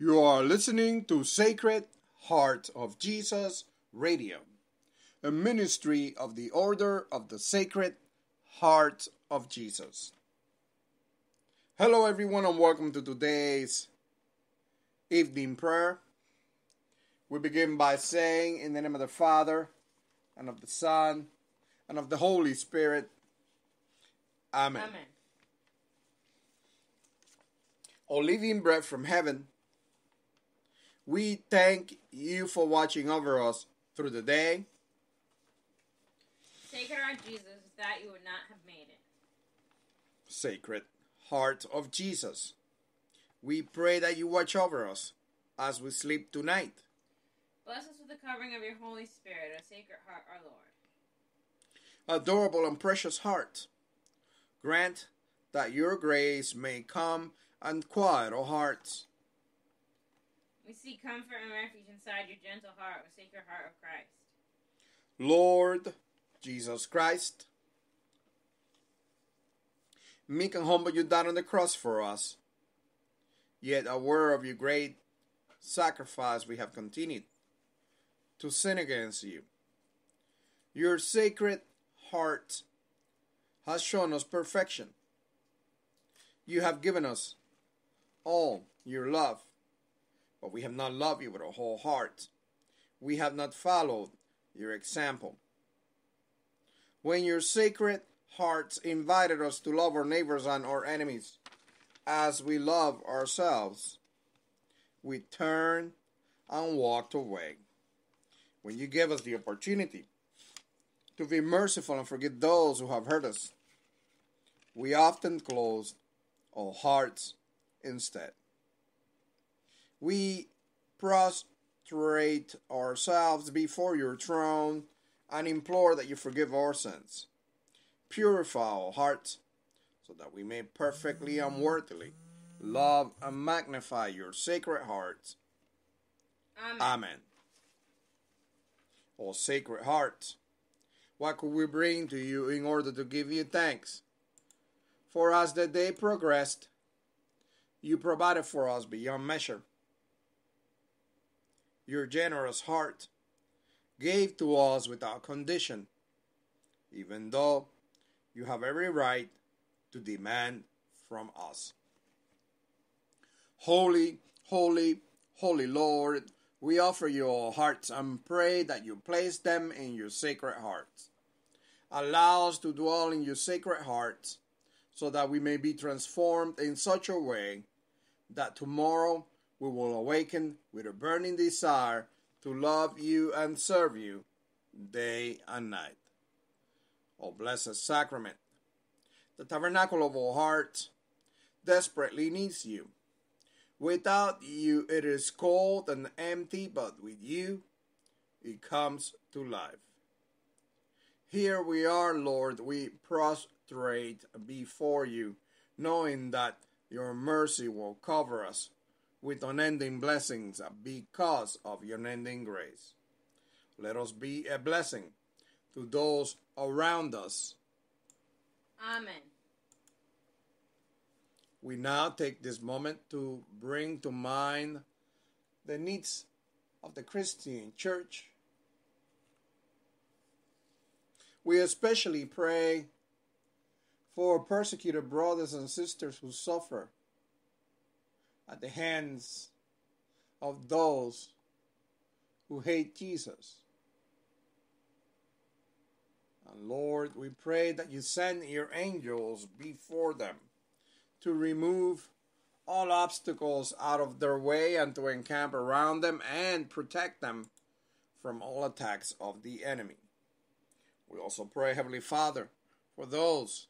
You are listening to Sacred Heart of Jesus Radio, a ministry of the Order of the Sacred Heart of Jesus. Hello, everyone, and welcome to today's evening prayer. We begin by saying, In the name of the Father, and of the Son, and of the Holy Spirit. Amen. Amen. O living bread from heaven, we thank you for watching over us through the day. Sacred Heart Jesus, that you would not have made it. Sacred Heart of Jesus, we pray that you watch over us as we sleep tonight. Bless us with the covering of your Holy Spirit, O Sacred Heart, our Lord. Adorable and precious heart, grant that your grace may come and quiet our hearts. We seek comfort and refuge inside your gentle heart, O Sacred Heart of Christ. Lord Jesus Christ, meek and humble you died on the cross for us. Yet aware of your great sacrifice, we have continued to sin against you. Your sacred heart has shown us perfection. You have given us all your love, but we have not loved you with our whole heart. We have not followed your example. When your sacred hearts invited us to love our neighbors and our enemies as we love ourselves, we turned and walked away. When you gave us the opportunity to be merciful and forgive those who have hurt us, we often closed our hearts instead. We prostrate ourselves before your throne and implore that you forgive our sins. Purify our hearts so that we may perfectly and worthily love and magnify your sacred heart. Amen. Amen. O sacred heart, what could we bring to you in order to give you thanks? For as the day progressed, you provided for us beyond measure. Your generous heart gave to us without condition, even though you have every right to demand from us. Holy, holy, holy Lord, we offer you our hearts and pray that you place them in your sacred hearts. Allow us to dwell in your sacred hearts so that we may be transformed in such a way that tomorrow we will awaken with a burning desire to love you and serve you day and night. Oh, o blessed sacrament, the tabernacle of our hearts desperately needs you. Without you, it is cold and empty, but with you, it comes to life. Here we are, Lord, we prostrate before you, knowing that your mercy will cover us with unending blessings because of your unending grace. Let us be a blessing to those around us. Amen. We now take this moment to bring to mind the needs of the Christian church. We especially pray for persecuted brothers and sisters who suffer at the hands of those who hate Jesus. And Lord, we pray that you send your angels before them to remove all obstacles out of their way and to encamp around them and protect them from all attacks of the enemy. We also pray, Heavenly Father, for those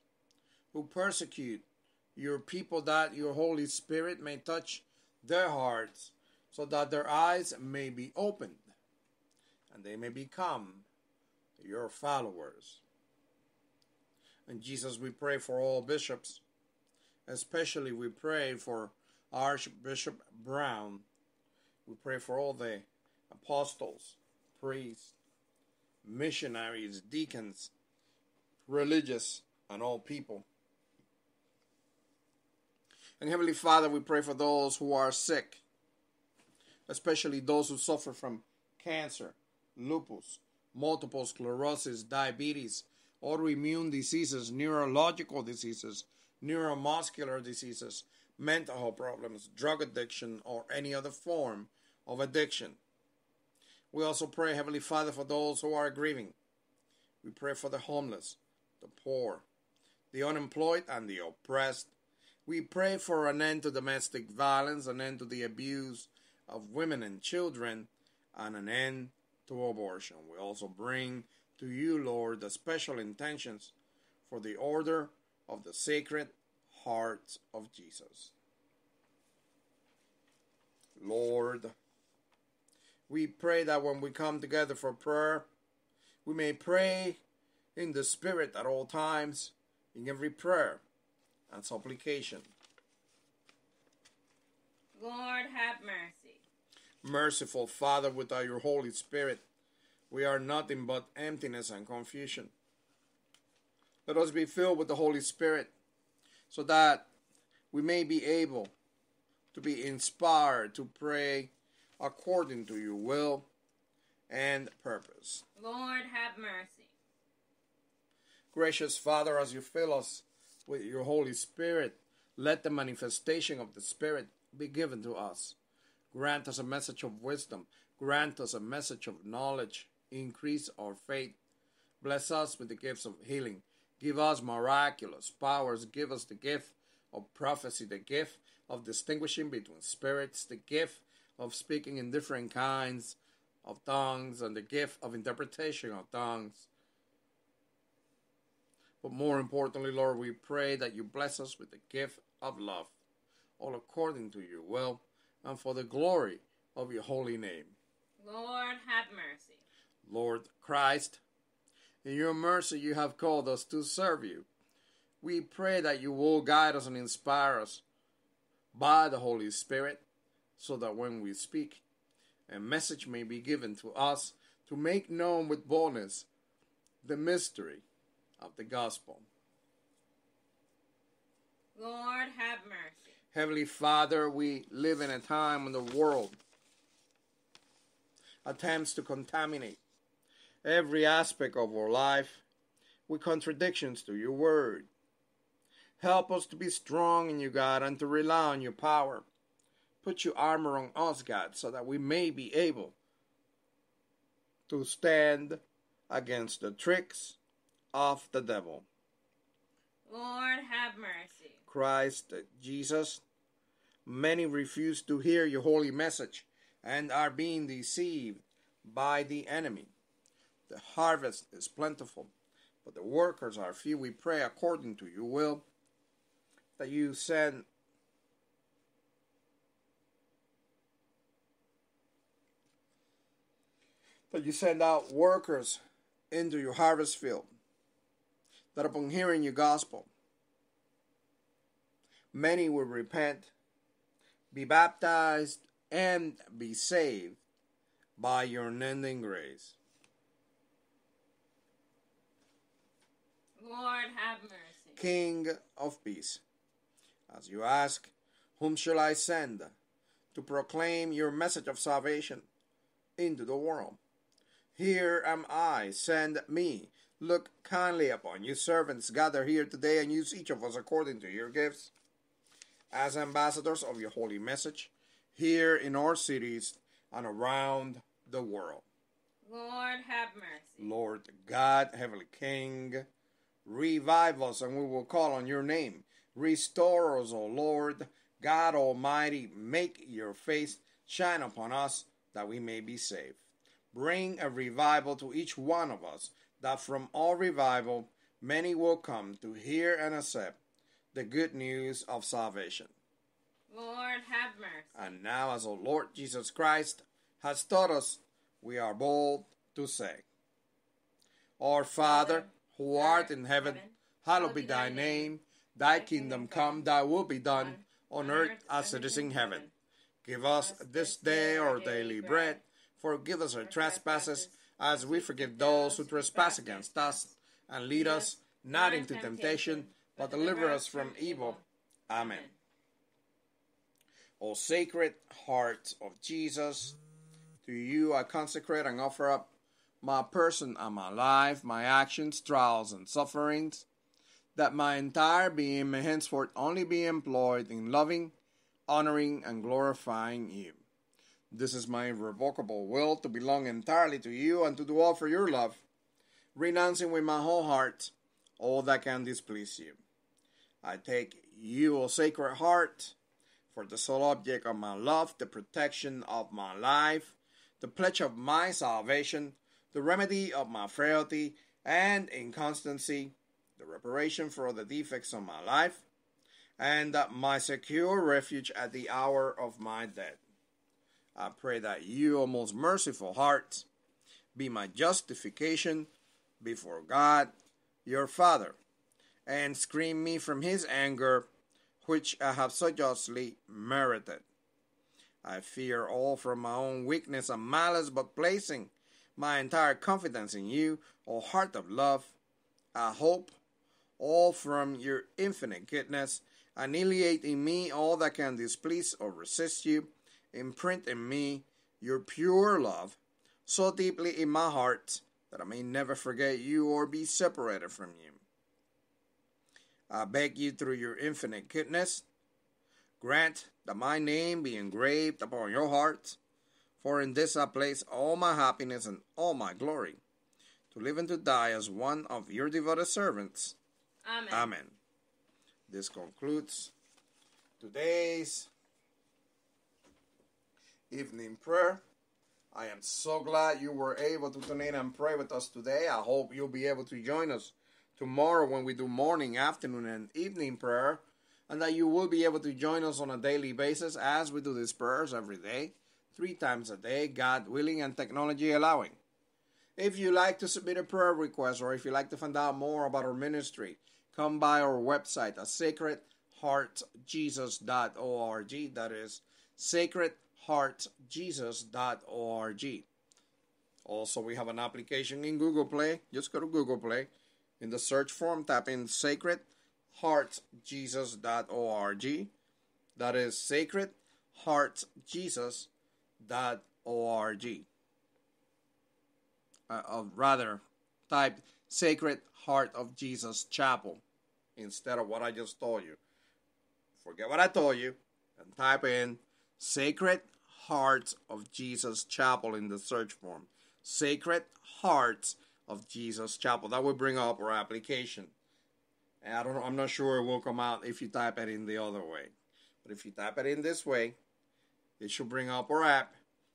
who persecute your people that your Holy Spirit may touch their hearts so that their eyes may be opened and they may become your followers. And Jesus, we pray for all bishops, especially we pray for Archbishop Brown. We pray for all the apostles, priests, missionaries, deacons, religious, and all people. And Heavenly Father, we pray for those who are sick especially those who suffer from cancer, lupus, multiple sclerosis, diabetes, autoimmune diseases, neurological diseases, neuromuscular diseases, mental health problems, drug addiction, or any other form of addiction. We also pray, Heavenly Father, for those who are grieving. We pray for the homeless, the poor, the unemployed, and the oppressed. We pray for an end to domestic violence, an end to the abuse of women and children, and an end to abortion. We also bring to you, Lord, the special intentions for the order of the Sacred Heart of Jesus. Lord, we pray that when we come together for prayer, we may pray in the Spirit at all times, in every prayer and supplication. Lord, have mercy. Merciful Father, without your Holy Spirit, we are nothing but emptiness and confusion. Let us be filled with the Holy Spirit so that we may be able to be inspired to pray according to your will and purpose. Lord, have mercy. Gracious Father, as you fill us with your Holy Spirit, let the manifestation of the Spirit be given to us. Grant us a message of wisdom. Grant us a message of knowledge. Increase our faith. Bless us with the gifts of healing. Give us miraculous powers. Give us the gift of prophecy, the gift of distinguishing between spirits, the gift of speaking in different kinds of tongues, and the gift of interpretation of tongues. But more importantly, Lord, we pray that you bless us with the gift of love, all according to your will and for the glory of your holy name. Lord, have mercy. Lord Christ, in your mercy you have called us to serve you. We pray that you will guide us and inspire us by the Holy Spirit so that when we speak, a message may be given to us to make known with boldness the mystery of the gospel. Lord, have mercy. Heavenly Father, we live in a time when the world attempts to contaminate every aspect of our life with contradictions to your word. Help us to be strong in you, God, and to rely on your power. Put your armor on us, God, so that we may be able to stand against the tricks of the devil. Lord, have mercy. Christ Jesus, many refuse to hear your holy message and are being deceived by the enemy. The harvest is plentiful, but the workers are few. We pray according to your will that you send that you send out workers into your harvest field that upon hearing your gospel many will repent be baptized and be saved by your unending grace Lord, have mercy. king of peace as you ask whom shall i send to proclaim your message of salvation into the world here am I, send me. Look kindly upon you servants gathered here today and use each of us according to your gifts. As ambassadors of your holy message, here in our cities and around the world. Lord, have mercy. Lord God, Heavenly King, revive us and we will call on your name. Restore us, O Lord, God Almighty, make your face shine upon us that we may be saved. Bring a revival to each one of us, that from all revival many will come to hear and accept the good news of salvation. Lord, have mercy. And now, as our Lord Jesus Christ has taught us, we are bold to say, Our Father, who art in heaven, hallowed be thy name. Thy kingdom come, thy will be done, on earth as it is in heaven. Give us this day our daily bread. Forgive us our trespasses, as we forgive those who trespass against us. And lead us not into temptation, but deliver us from evil. Amen. O sacred heart of Jesus, to you I consecrate and offer up my person and my life, my actions, trials, and sufferings, that my entire being may henceforth only be employed in loving, honoring, and glorifying you. This is my irrevocable will to belong entirely to you and to do all for your love, renouncing with my whole heart all that can displease you. I take you, O Sacred Heart, for the sole object of my love, the protection of my life, the pledge of my salvation, the remedy of my frailty and inconstancy, the reparation for the defects of my life, and my secure refuge at the hour of my death. I pray that you, O most merciful heart, be my justification before God, your Father, and screen me from his anger, which I have so justly merited. I fear all from my own weakness and malice, but placing my entire confidence in you, O heart of love, I hope all from your infinite goodness, annihilate in me all that can displease or resist you, imprint in me your pure love so deeply in my heart that I may never forget you or be separated from you. I beg you through your infinite goodness, grant that my name be engraved upon your heart, for in this I place all my happiness and all my glory, to live and to die as one of your devoted servants. Amen. Amen. This concludes today's evening prayer. I am so glad you were able to tune in and pray with us today. I hope you'll be able to join us tomorrow when we do morning, afternoon, and evening prayer, and that you will be able to join us on a daily basis as we do these prayers every day, three times a day, God willing and technology allowing. If you like to submit a prayer request or if you like to find out more about our ministry, come by our website at sacredheartjesus.org. That is sacredheartjesus.org. Also, we have an application in Google Play. Just go to Google Play. In the search form, tap in Sacred sacredheartjesus.org. That is sacredheartjesus.org. Uh, uh, rather, type Sacred Heart of Jesus Chapel instead of what I just told you. Forget what I told you and type in Sacred Heart of Jesus Chapel in the search form. Sacred Hearts of Jesus Chapel. That will bring up our application. I don't know, I'm not sure it will come out if you type it in the other way. But if you type it in this way, it should bring up our app.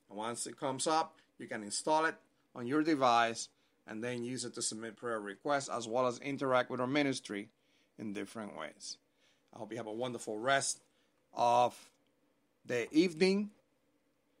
And once it comes up, you can install it on your device and then use it to submit prayer requests as well as interact with our ministry in different ways. I hope you have a wonderful rest of the evening,